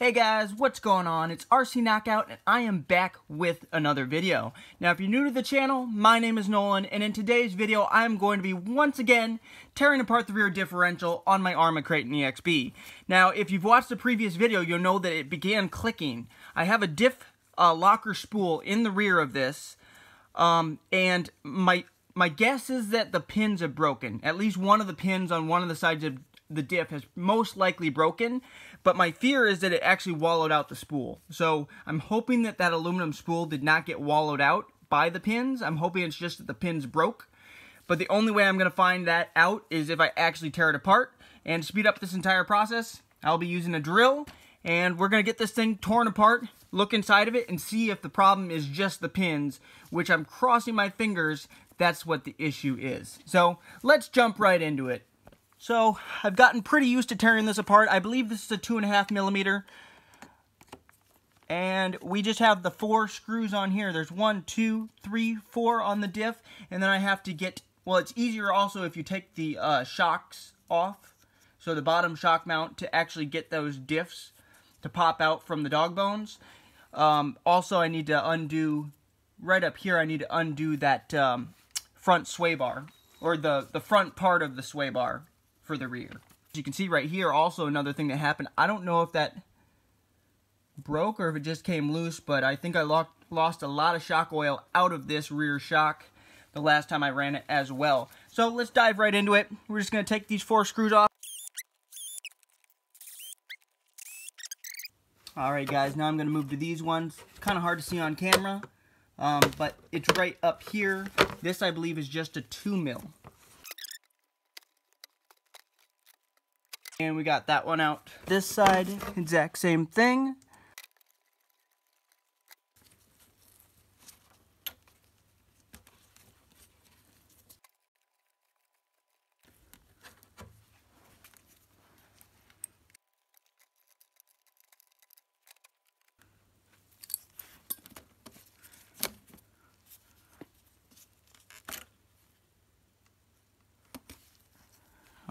Hey guys, what's going on? It's RC Knockout and I am back with another video. Now if you're new to the channel, my name is Nolan and in today's video I'm going to be once again tearing apart the rear differential on my Arrma Kraton EXB. Now if you've watched the previous video you'll know that it began clicking. I have a diff uh, locker spool in the rear of this um, and my my guess is that the pins have broken. At least one of the pins on one of the sides of the diff has most likely broken, but my fear is that it actually wallowed out the spool. So I'm hoping that that aluminum spool did not get wallowed out by the pins. I'm hoping it's just that the pins broke. But the only way I'm going to find that out is if I actually tear it apart. And speed up this entire process, I'll be using a drill. And we're going to get this thing torn apart, look inside of it, and see if the problem is just the pins, which I'm crossing my fingers that's what the issue is. So let's jump right into it. So I've gotten pretty used to tearing this apart. I believe this is a two and a half millimeter. And we just have the four screws on here. There's one, two, three, four on the diff. And then I have to get, well, it's easier also if you take the uh, shocks off. So the bottom shock mount to actually get those diffs to pop out from the dog bones. Um, also, I need to undo, right up here, I need to undo that um, front sway bar. Or the, the front part of the sway bar for the rear. As you can see right here, also another thing that happened. I don't know if that broke or if it just came loose, but I think I lost a lot of shock oil out of this rear shock the last time I ran it as well. So let's dive right into it. We're just going to take these four screws off. Alright guys, now I'm going to move to these ones. It's kind of hard to see on camera, um, but it's right up here. This I believe is just a 2 mil. And we got that one out. This side, exact same thing.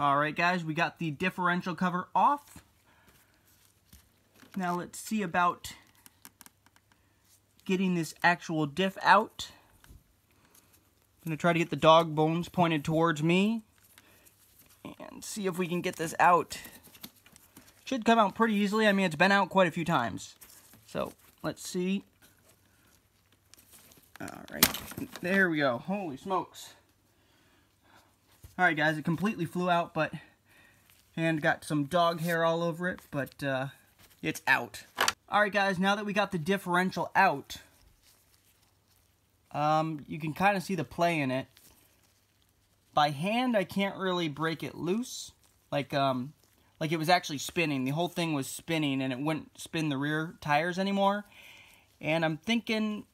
Alright guys, we got the differential cover off. Now let's see about getting this actual diff out. I'm going to try to get the dog bones pointed towards me and see if we can get this out. Should come out pretty easily. I mean, it's been out quite a few times. So, let's see. Alright, there we go. Holy smokes. Alright guys, it completely flew out, but, and got some dog hair all over it, but uh, it's out. Alright guys, now that we got the differential out, um, you can kind of see the play in it. By hand, I can't really break it loose, like, um, like it was actually spinning. The whole thing was spinning, and it wouldn't spin the rear tires anymore. And I'm thinking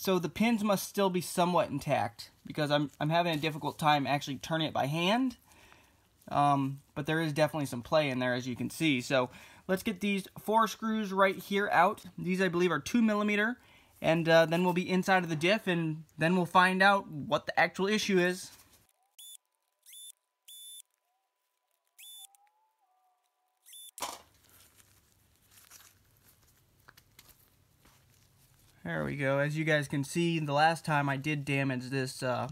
so the pins must still be somewhat intact because I'm, I'm having a difficult time actually turning it by hand. Um, but there is definitely some play in there as you can see. So let's get these four screws right here out. These I believe are two millimeter. And uh, then we'll be inside of the diff and then we'll find out what the actual issue is. There we go. As you guys can see, the last time I did damage this, uh,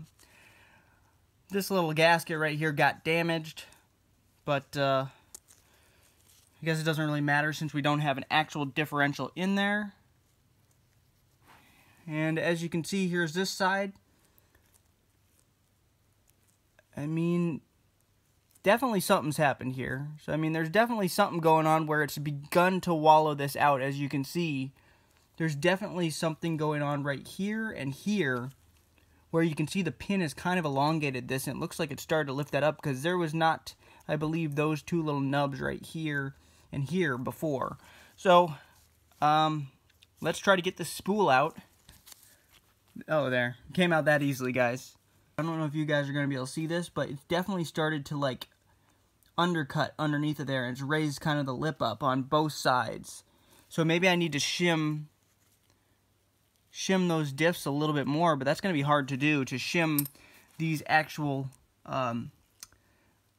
this little gasket right here got damaged. But, uh, I guess it doesn't really matter since we don't have an actual differential in there. And as you can see, here's this side. I mean, definitely something's happened here. So, I mean, there's definitely something going on where it's begun to wallow this out, as you can see there's definitely something going on right here and here where you can see the pin is kind of elongated this and it looks like it started to lift that up because there was not, I believe, those two little nubs right here and here before. So, um, let's try to get this spool out. Oh, there. Came out that easily, guys. I don't know if you guys are going to be able to see this, but it's definitely started to, like, undercut underneath of there. And it's raised kind of the lip up on both sides. So maybe I need to shim shim those diffs a little bit more, but that's going to be hard to do, to shim these actual, um,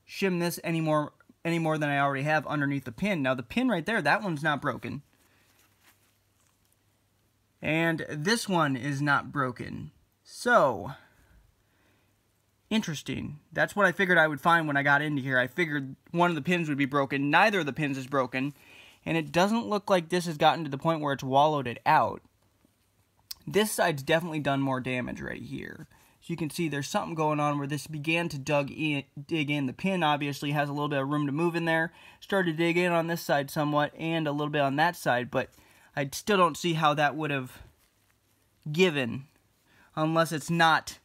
shim this any more any more than I already have underneath the pin. Now the pin right there, that one's not broken. And this one is not broken. So, interesting. That's what I figured I would find when I got into here. I figured one of the pins would be broken. Neither of the pins is broken. And it doesn't look like this has gotten to the point where it's wallowed it out. This side's definitely done more damage right here. So you can see there's something going on where this began to dug in, dig in. The pin obviously has a little bit of room to move in there. Started to dig in on this side somewhat and a little bit on that side, but I still don't see how that would have given unless it's not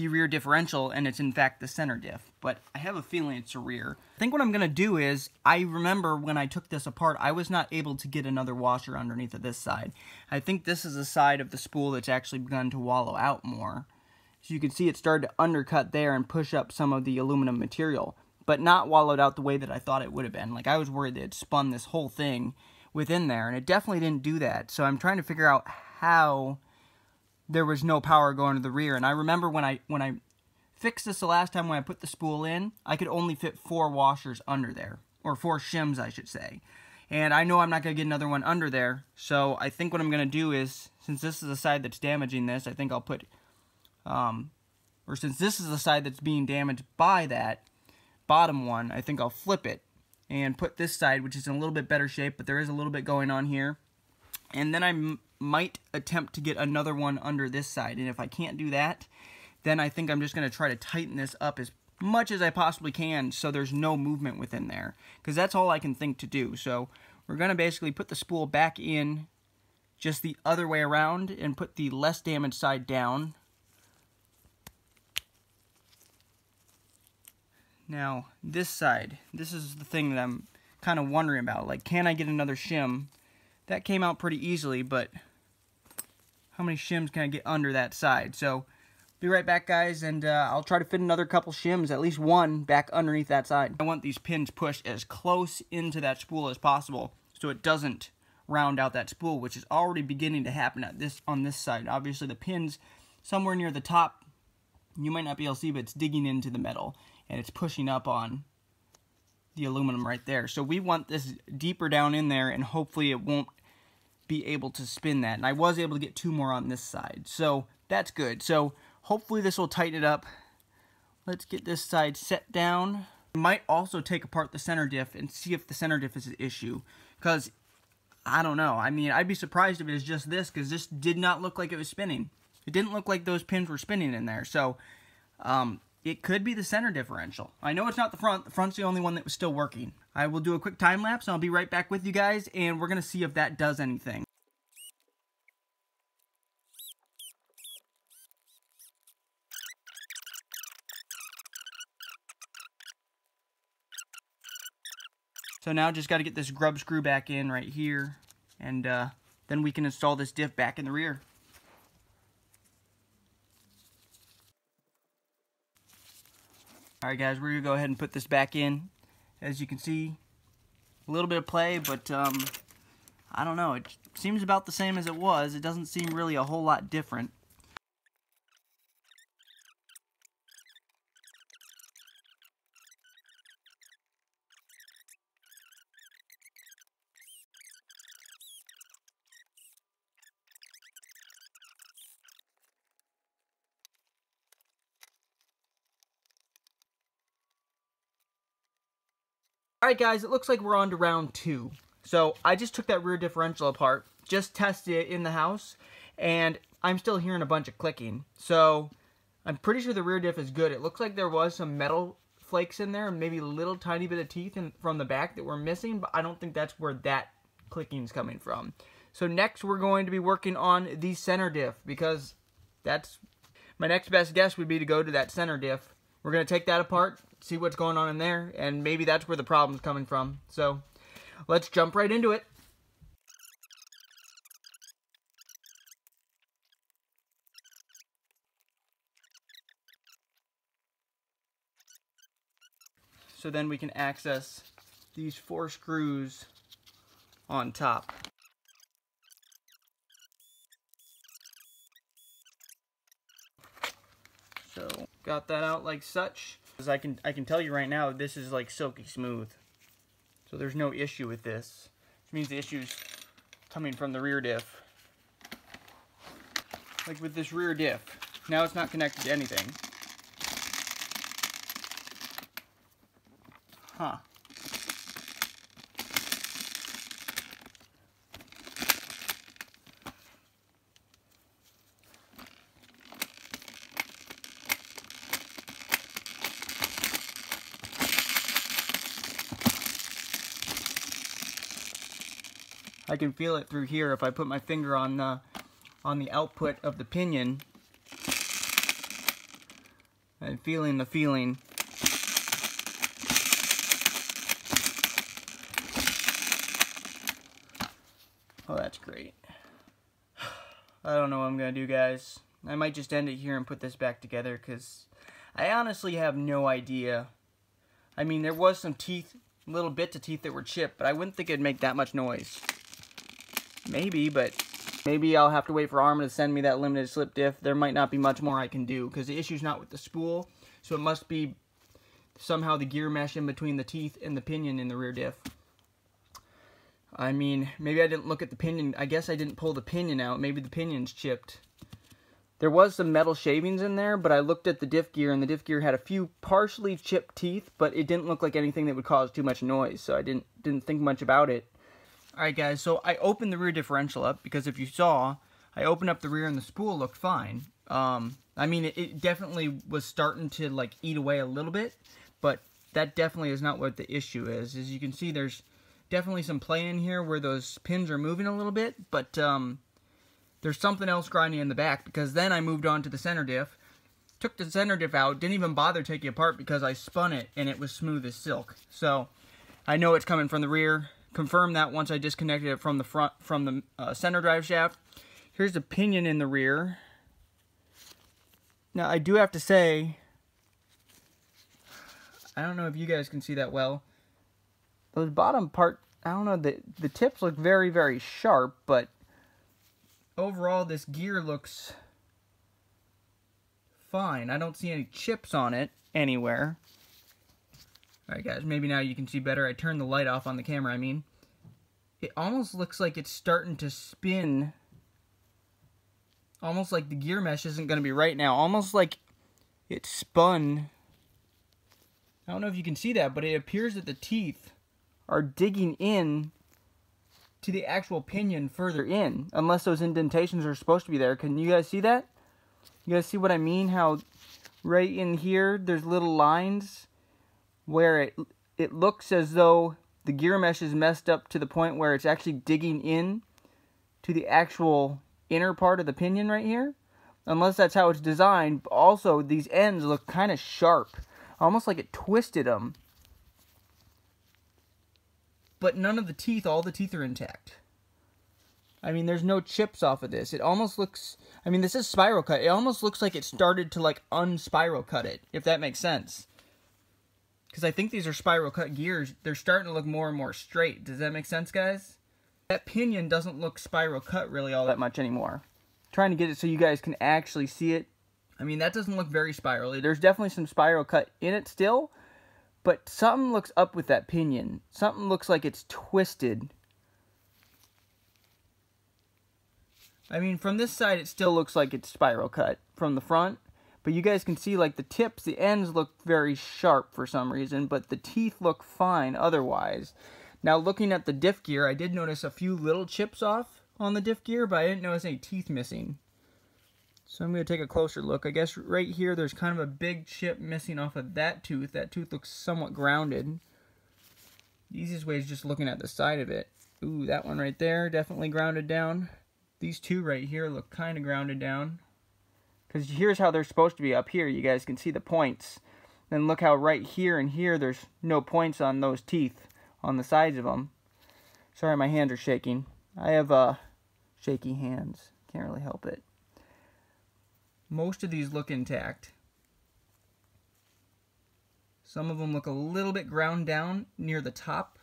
the rear differential and it's in fact the center diff. But I have a feeling it's a rear. I think what I'm to do is, I remember when I took this apart, I was not able to get another washer underneath of this side. I think this is the side of the spool that's actually begun to wallow out more. So you can see it started to undercut there and push up some of the aluminum material, but not wallowed out the way that I thought it would have been. Like I was worried that it spun this whole thing within there, and it definitely didn't do that. So I'm trying to figure out how there was no power going to the rear. And I remember when I when I fixed this the last time when I put the spool in, I could only fit four washers under there, or four shims, I should say. And I know I'm not going to get another one under there, so I think what I'm going to do is, since this is the side that's damaging this, I think I'll put um, or since this is the side that's being damaged by that bottom one, I think I'll flip it and put this side, which is in a little bit better shape, but there is a little bit going on here. And then I might attempt to get another one under this side. And if I can't do that, then I think I'm just going to try to tighten this up as much as I possibly can so there's no movement within there. Because that's all I can think to do. So we're going to basically put the spool back in just the other way around and put the less damaged side down Now, this side, this is the thing that I'm kind of wondering about. Like, can I get another shim? That came out pretty easily, but how many shims can I get under that side? So, be right back, guys, and uh, I'll try to fit another couple shims, at least one, back underneath that side. I want these pins pushed as close into that spool as possible so it doesn't round out that spool, which is already beginning to happen at this on this side. Obviously, the pins somewhere near the top, you might not be able to see, but it's digging into the metal and it's pushing up on the aluminum right there. So we want this deeper down in there and hopefully it won't be able to spin that. And I was able to get two more on this side. So that's good. So hopefully this will tighten it up. Let's get this side set down. I might also take apart the center diff and see if the center diff is an issue. Because, I don't know. I mean, I'd be surprised if it was just this because this did not look like it was spinning. It didn't look like those pins were spinning in there. So, um, it could be the center differential. I know it's not the front. The front's the only one that was still working. I will do a quick time lapse and I'll be right back with you guys and we're going to see if that does anything. So now just got to get this grub screw back in right here and uh, then we can install this diff back in the rear. Alright guys, we're going to go ahead and put this back in. As you can see, a little bit of play, but um, I don't know. It seems about the same as it was. It doesn't seem really a whole lot different. Alright guys, it looks like we're on to round two. So I just took that rear differential apart, just tested it in the house, and I'm still hearing a bunch of clicking. So I'm pretty sure the rear diff is good. It looks like there was some metal flakes in there, and maybe a little tiny bit of teeth in, from the back that were missing, but I don't think that's where that clicking is coming from. So next we're going to be working on the center diff, because that's my next best guess would be to go to that center diff. We're going to take that apart, see what's going on in there, and maybe that's where the problem's coming from. So let's jump right into it. So then we can access these four screws on top. So got that out like such. Because I can, I can tell you right now, this is like silky smooth. So there's no issue with this. Which means the issue's coming from the rear diff. Like with this rear diff. Now it's not connected to anything. Huh. Can feel it through here if I put my finger on the on the output of the pinion. I'm feeling the feeling. Oh, that's great. I don't know what I'm going to do, guys. I might just end it here and put this back together, because I honestly have no idea. I mean, there was some teeth, little bits of teeth that were chipped, but I wouldn't think it'd make that much noise. Maybe, but maybe I'll have to wait for Arrma to send me that limited slip diff. There might not be much more I can do because the issue's not with the spool, so it must be somehow the gear mesh in between the teeth and the pinion in the rear diff. I mean, maybe I didn't look at the pinion. I guess I didn't pull the pinion out. Maybe the pinion's chipped. There was some metal shavings in there, but I looked at the diff gear, and the diff gear had a few partially chipped teeth, but it didn't look like anything that would cause too much noise, so I didn't didn't think much about it. Alright guys, so I opened the rear differential up because if you saw, I opened up the rear and the spool looked fine. Um, I mean, it, it, definitely was starting to like eat away a little bit, but that definitely is not what the issue is. As you can see, there's definitely some play in here where those pins are moving a little bit, but um, there's something else grinding in the back because then I moved on to the center diff, took the center diff out, didn't even bother taking it apart because I spun it and it was smooth as silk. So I know it's coming from the rear confirm that once I disconnected it from the front from the uh, center drive shaft. Here's the pinion in the rear. Now I do have to say, I don't know if you guys can see that well. Those bottom part, I don't know, the, the tips look very, very sharp, but overall this gear looks fine. I don't see any chips on it anywhere. Alright guys, maybe now you can see better. I turned the light off on the camera, I mean. It almost looks like it's starting to spin. Almost like the gear mesh isn't going to be right now. Almost like it spun. I don't know if you can see that, but it appears that the teeth are digging in to the actual pinion further in. Unless those indentations are supposed to be there. Can you guys see that? You guys see what I mean? How right in here there's little lines where it it looks as though the gear mesh is messed up to the point where it's actually digging in to the actual inner part of the pinion right here. Unless that's how it's designed. Also, these ends look kind of sharp. Almost like it twisted them. But none of the teeth, all the teeth are intact. I mean, there's no chips off of this. It almost looks, I mean, this is spiral cut. It almost looks like it started to, like, unspiral cut it, if that makes sense because I think these are spiral cut gears, they're starting to look more and more straight. Does that make sense, guys? That pinion doesn't look spiral cut really all that much anymore. I'm trying to get it so you guys can actually see it. I mean, that doesn't look very spirally. There's definitely some spiral cut in it still, but something looks up with that pinion. Something looks like it's twisted. I mean, from this side, it still looks like it's spiral cut. From the front, but you guys can see like the tips, the ends look very sharp for some reason, but the teeth look fine otherwise. Now looking at the diff gear, I did notice a few little chips off on the diff gear, but I didn't notice any teeth missing. So I'm going to take a closer look. I guess right here there's kind of a big chip missing off of that tooth. That tooth looks somewhat grounded. The easiest way is just looking at the side of it. Ooh, that one right there, definitely grounded down. These two right here look kind of grounded down. Because here's how they're supposed to be up here. You guys can see the points. Then look how right here and here there's no points on those teeth on the sides of them. Sorry, my hands are shaking. I have uh, shaky hands. Can't really help it. Most of these look intact. Some of them look a little bit ground down near the top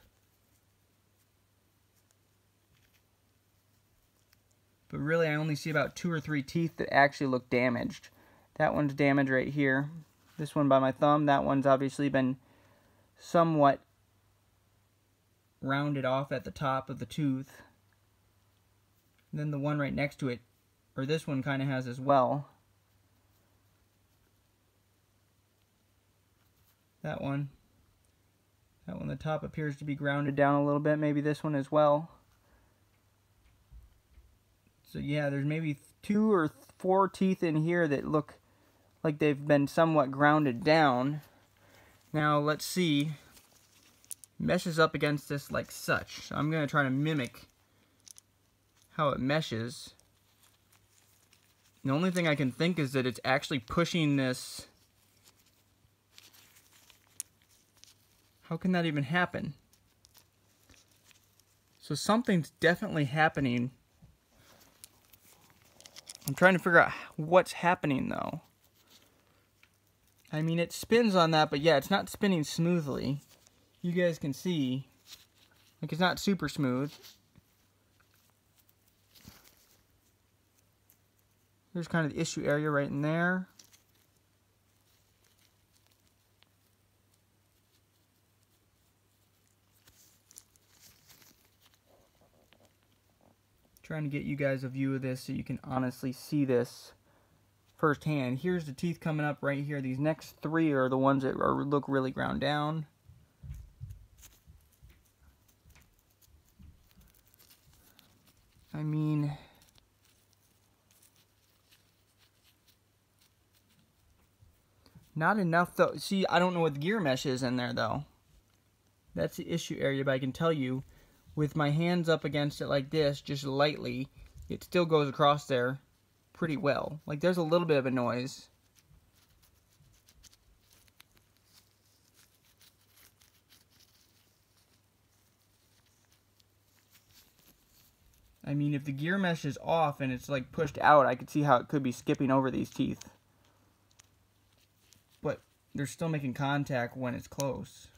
But really, I only see about two or three teeth that actually look damaged. That one's damaged right here. This one by my thumb. That one's obviously been somewhat rounded off at the top of the tooth. And then the one right next to it, or this one kind of has as well. That one. That one, the top appears to be grounded down a little bit. Maybe this one as well. So yeah, there's maybe two or four teeth in here that look like they've been somewhat grounded down. Now let's see. Meshes up against this like such. So I'm going to try to mimic how it meshes. The only thing I can think is that it's actually pushing this. How can that even happen? So something's definitely happening. I'm trying to figure out what's happening though. I mean, it spins on that, but yeah, it's not spinning smoothly. You guys can see, like it's not super smooth. Here's kind of the issue area right in there. Trying to get you guys a view of this so you can honestly see this firsthand. Here's the teeth coming up right here. These next three are the ones that are, look really ground down. I mean, not enough though. See, I don't know what the gear mesh is in there though. That's the issue area, but I can tell you with my hands up against it like this, just lightly, it still goes across there pretty well. Like there's a little bit of a noise. I mean, if the gear mesh is off and it's like pushed out, I could see how it could be skipping over these teeth. But they're still making contact when it's close.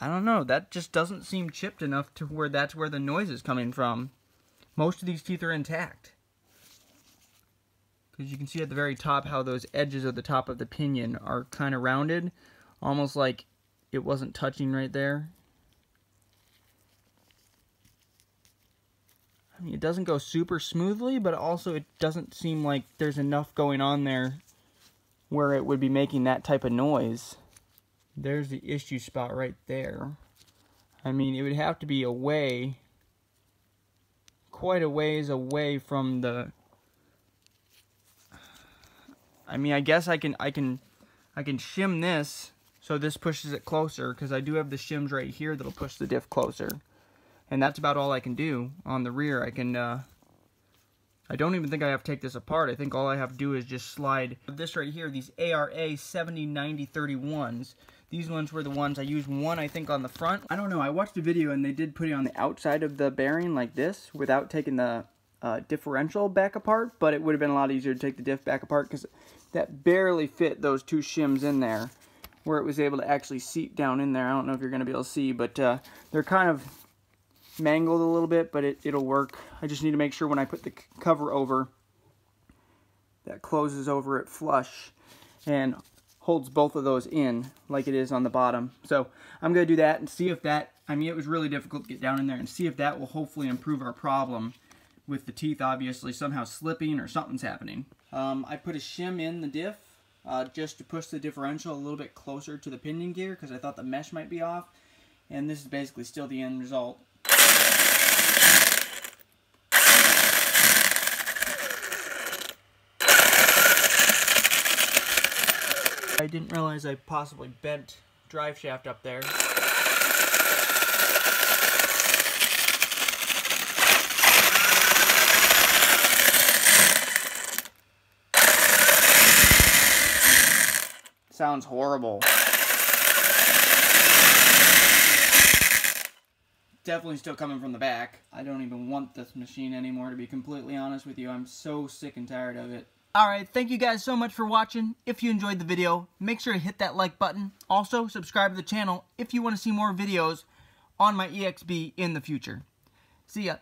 I don't know. That just doesn't seem chipped enough to where that's where the noise is coming from. Most of these teeth are intact. Because you can see at the very top how those edges of the top of the pinion are kind of rounded. Almost like it wasn't touching right there. I mean, it doesn't go super smoothly, but also it doesn't seem like there's enough going on there where it would be making that type of noise. There's the issue spot right there. I mean, it would have to be away, quite a ways away from the. I mean, I guess I can I can I can shim this so this pushes it closer because I do have the shims right here that'll push the diff closer, and that's about all I can do on the rear. I can. Uh, I don't even think I have to take this apart. I think all I have to do is just slide this right here, these ARA 70, 90, 31s. These ones were the ones, I used one I think on the front. I don't know, I watched a video and they did put it on the outside of the bearing like this without taking the uh, differential back apart, but it would have been a lot easier to take the diff back apart because that barely fit those two shims in there where it was able to actually seat down in there. I don't know if you're going to be able to see, but uh, they're kind of mangled a little bit, but it, it'll work. I just need to make sure when I put the cover over, that closes over it flush. And holds both of those in like it is on the bottom. So I'm going to do that and see if that, I mean it was really difficult to get down in there and see if that will hopefully improve our problem with the teeth obviously somehow slipping or something's happening. Um, I put a shim in the diff uh, just to push the differential a little bit closer to the pinion gear because I thought the mesh might be off and this is basically still the end result. I didn't realize I possibly bent drive shaft up there. Sounds horrible. Definitely still coming from the back. I don't even want this machine anymore to be completely honest with you. I'm so sick and tired of it. Alright, thank you guys so much for watching. If you enjoyed the video, make sure to hit that like button. Also, subscribe to the channel if you want to see more videos on my EXB in the future. See ya.